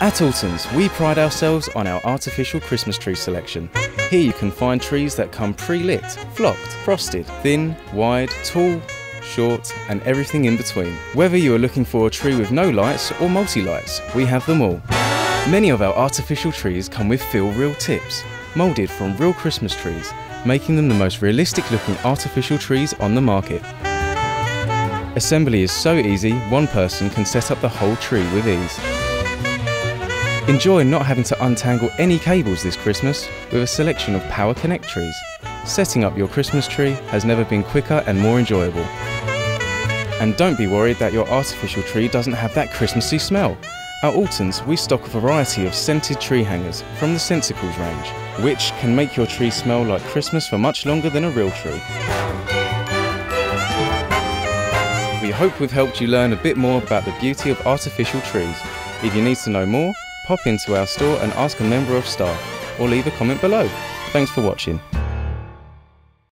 At Alton's, we pride ourselves on our artificial Christmas tree selection. Here you can find trees that come pre-lit, flocked, frosted, thin, wide, tall, short and everything in between. Whether you are looking for a tree with no lights or multi-lights, we have them all. Many of our artificial trees come with feel real tips, moulded from real Christmas trees, making them the most realistic looking artificial trees on the market. Assembly is so easy, one person can set up the whole tree with ease. Enjoy not having to untangle any cables this Christmas with a selection of Power Connect trees. Setting up your Christmas tree has never been quicker and more enjoyable. And don't be worried that your artificial tree doesn't have that Christmassy smell. At Alton's, we stock a variety of scented tree hangers from the Scentsicles range, which can make your tree smell like Christmas for much longer than a real tree. We hope we've helped you learn a bit more about the beauty of artificial trees. If you need to know more, pop into our store and ask a member of staff, or leave a comment below. Thanks for watching.